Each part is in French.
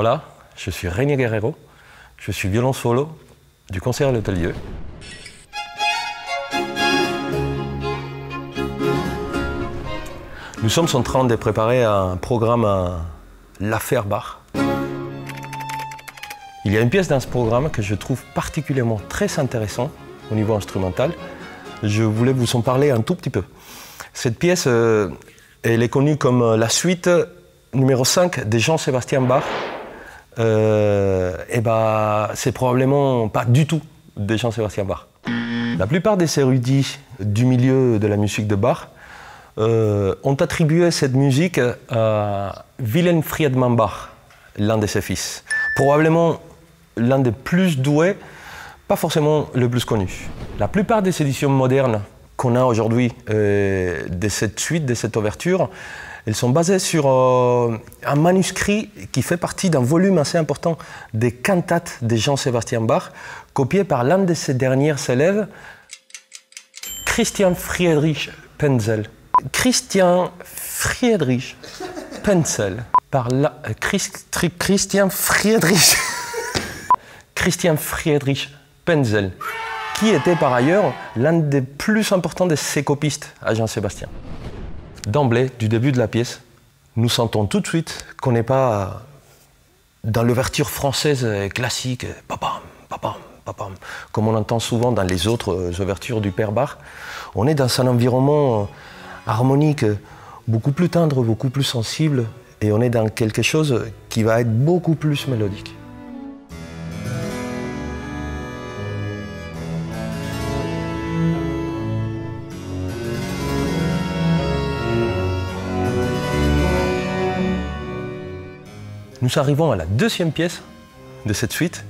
Voilà, je suis René Guerrero, je suis violon solo du concert L'Hôtelier. Nous sommes en train de préparer un programme à l'affaire Bach. Il y a une pièce dans ce programme que je trouve particulièrement très intéressant au niveau instrumental. Je voulais vous en parler un tout petit peu. Cette pièce, euh, elle est connue comme la suite numéro 5 de Jean-Sébastien Bach. Euh, et ben, c'est probablement pas du tout de Jean-Sébastien Bach. La plupart des érudits du milieu de la musique de Bach euh, ont attribué cette musique à Wilhelm Friedman Bach, l'un de ses fils. Probablement l'un des plus doués, pas forcément le plus connu. La plupart des éditions modernes qu'on a aujourd'hui euh, de cette suite, de cette ouverture, elles sont basées sur euh, un manuscrit qui fait partie d'un volume assez important des cantates de Jean-Sébastien Bach, copié par l'un de ses derniers élèves, Christian Friedrich Penzel. Christian Friedrich Penzel, par la, euh, Christian Friedrich. Christian Friedrich Penzel, qui était par ailleurs l'un des plus importants de ses copistes à Jean-Sébastien. D'emblée, du début de la pièce, nous sentons tout de suite qu'on n'est pas dans l'ouverture française classique, papam, papam, papam, comme on entend souvent dans les autres ouvertures du Père Bach. On est dans un environnement harmonique beaucoup plus tendre, beaucoup plus sensible, et on est dans quelque chose qui va être beaucoup plus mélodique. Nous arrivons à la deuxième pièce de cette suite.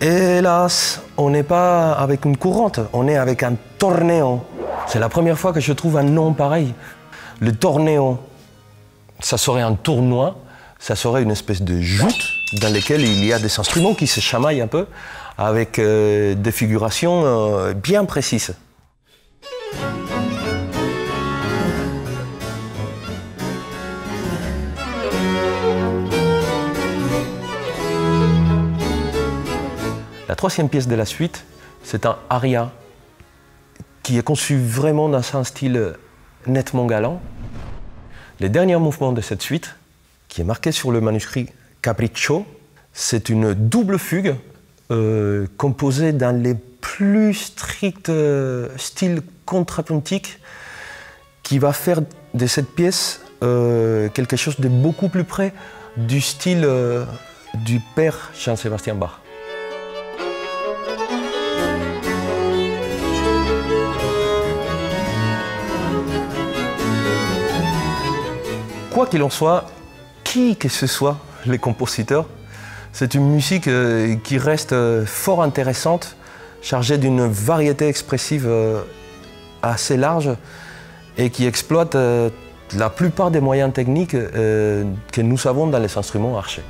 Hélas, on n'est pas avec une courante, on est avec un tornéo. C'est la première fois que je trouve un nom pareil. Le tornéo, ça serait un tournoi, ça serait une espèce de joute dans laquelle il y a des instruments qui se chamaillent un peu avec euh, des figurations euh, bien précises. Troisième pièce de la suite, c'est un aria qui est conçu vraiment dans un style nettement galant. Les derniers mouvements de cette suite, qui est marqué sur le manuscrit Capriccio, c'est une double fugue euh, composée dans les plus stricts euh, styles contrapuntiques qui va faire de cette pièce euh, quelque chose de beaucoup plus près du style du père Jean-Sébastien Bach. Quoi qu'il en soit, qui que ce soit les compositeurs, c'est une musique euh, qui reste euh, fort intéressante, chargée d'une variété expressive euh, assez large et qui exploite la plupart des moyens techniques que nous avons dans les instruments archers.